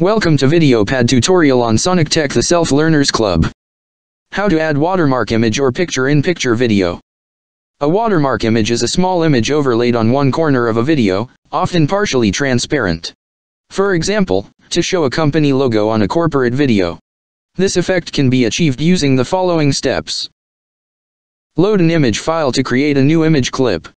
Welcome to VideoPad tutorial on Sonic Tech the Self Learners Club. How to add watermark image or picture-in-picture video. A watermark image is a small image overlaid on one corner of a video, often partially transparent. For example, to show a company logo on a corporate video. This effect can be achieved using the following steps. Load an image file to create a new image clip.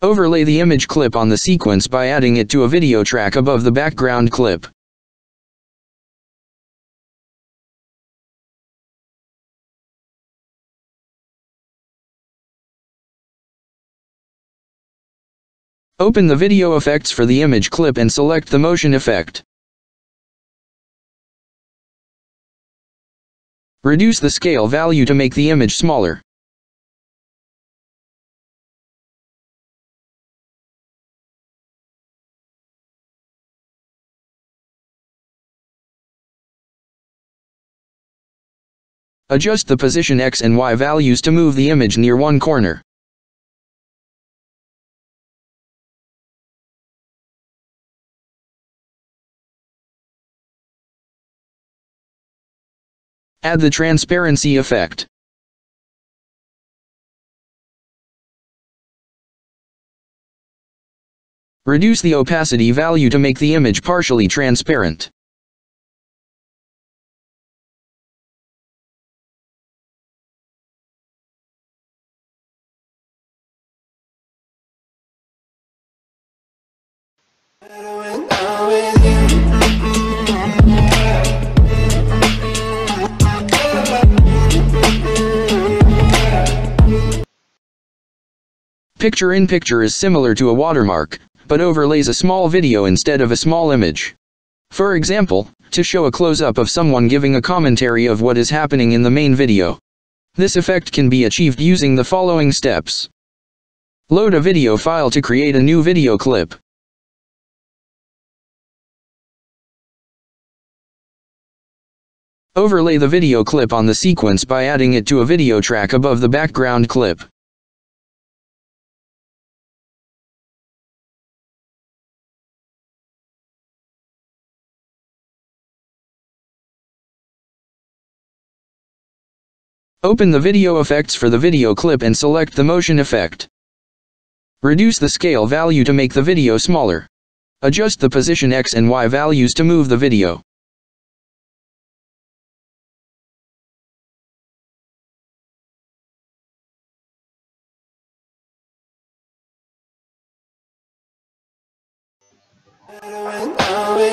Overlay the image clip on the sequence by adding it to a video track above the background clip. Open the video effects for the image clip and select the motion effect. Reduce the scale value to make the image smaller. Adjust the position X and Y values to move the image near one corner. Add the transparency effect. Reduce the opacity value to make the image partially transparent. Picture-in-picture is similar to a watermark, but overlays a small video instead of a small image. For example, to show a close-up of someone giving a commentary of what is happening in the main video. This effect can be achieved using the following steps. Load a video file to create a new video clip. Overlay the video clip on the sequence by adding it to a video track above the background clip. Open the video effects for the video clip and select the motion effect. Reduce the scale value to make the video smaller. Adjust the position X and Y values to move the video. With